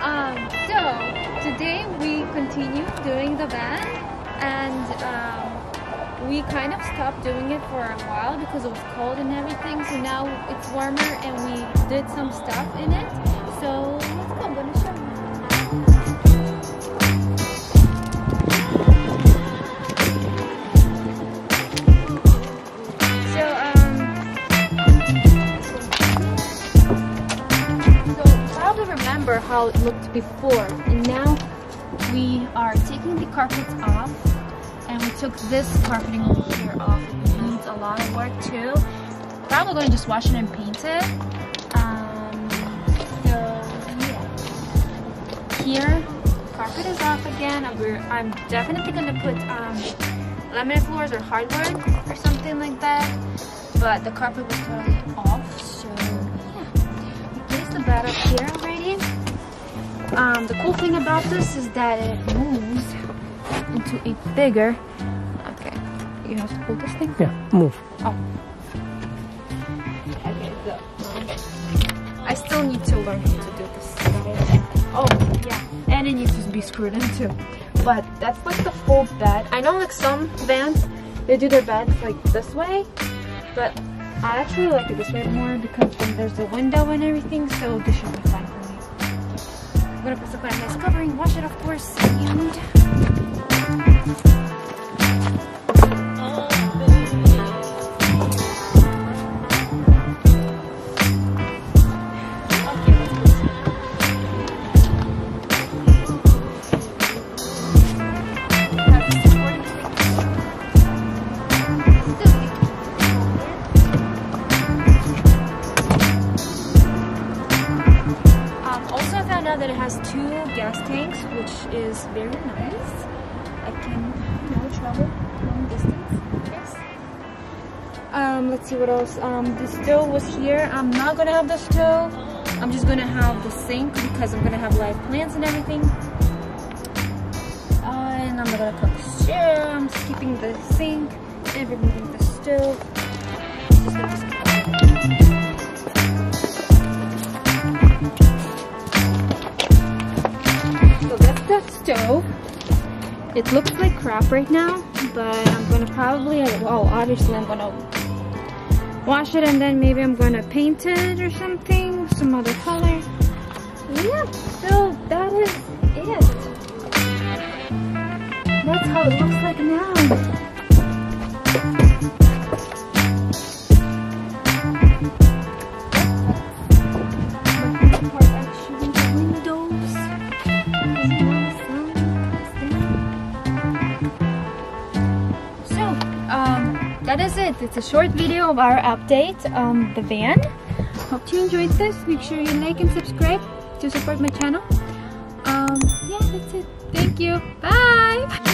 Um, so today we continue doing the van and um, we kind of stopped doing it for a while because it was cold and everything. So now it's warmer and we did some stuff in it. So remember how it looked before, and now we are taking the carpets off, and we took this carpeting over here off. It needs a lot of work too. Probably gonna just wash it and paint it. Um, so yeah, here carpet is off again. I'm definitely gonna put um, laminate floors or hardwood or something like that. But the carpet was totally off, so the bed up here already. Um, the cool thing about this is that it moves into a bigger. Okay, you have to hold this thing. Yeah, move. Oh. Okay, so I still need to learn how to do this. Oh, yeah, and it needs to be screwed in too. But that's like the full bed. I know like some vans, they do their beds like this way, but I actually like it this way more because there's a window and everything, so this should be fine for me. I'm gonna put some kind of nice covering, wash it of course, and that it has two gas tanks, which is very nice. I can, you know, travel long distance. Yes. Um, let's see what else. Um, the stove was here. I'm not gonna have the stove. I'm just gonna have the sink because I'm gonna have live plants and everything. Uh, and I'm gonna cook stew. I'm just keeping the sink and removing the stove. Stove. It looks like crap right now, but I'm gonna probably, well, obviously I'm gonna wash it and then maybe I'm gonna paint it or something, some other color. Yeah, so that is it. That's how it looks like now. That is it. It's a short video of our update on the van. Hope you enjoyed this. Make sure you like and subscribe to support my channel. Um, yeah, that's it. Thank you. Bye.